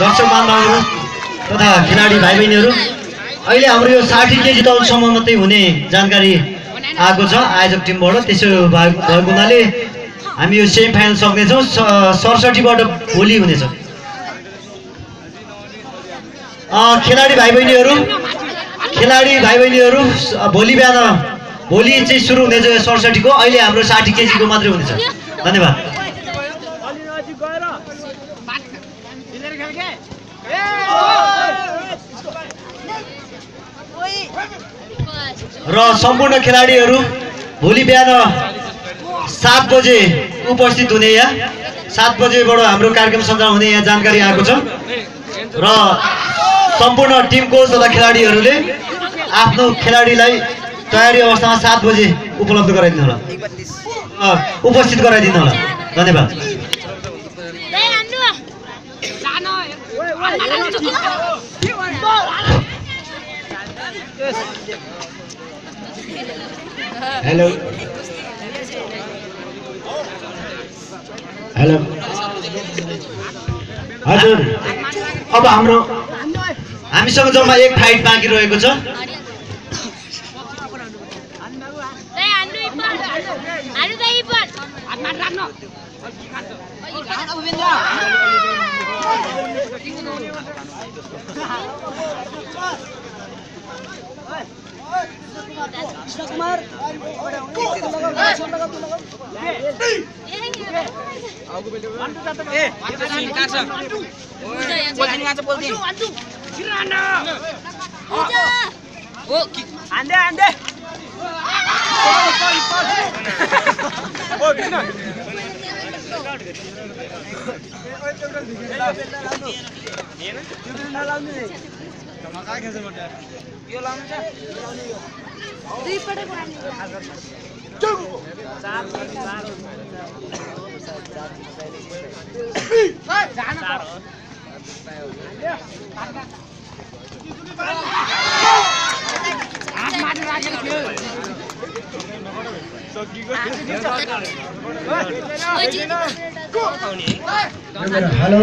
दर्शक बान्धवहरू तथा खेलाडी भाइ बहिनीहरू अहिले हाम्रो यो साठी केजी तौलसम्म मात्रै हुने जानकारी आएको छ आयोजक टिमबाट। त्यसो भए- भएको हुनाले हामी यो सेमी फाइनल सक्नेछौँ सडसठीबाट भोलि हुनेछ। खेलाडी भाइ बहिनीहरू खेलाडी भाइ बहिनीहरू भोलि बिहान भोलि चाहिँ सुरु हुनेछ यो सडसठीको। अहिले हाम्रो साठी केजीको मात्रै हुनेछ। धन्यवाद। र सम्पूर्ण खेलाडीहरू भोलि बिहान सात बजे उपस्थित हुने यहाँ सात बजेबाट हाम्रो कार्यक्रम सञ्चालन हुने यहाँ जानकारी आएको छ र सम्पूर्ण टिम कोच तथा खेलाडीहरूले आफ्नो खेलाडीलाई तयारी अवस्थामा सात बजे उपलब्ध गराइदिनु होला उपस्थित गराइदिनु होला धन्यवाद हेलो हेलो हजुर अब हाम्रो हामीसँग जम्मा एक फाइट बाँकी रहेको छ Anda, anda. Oh, आन्दे हेलो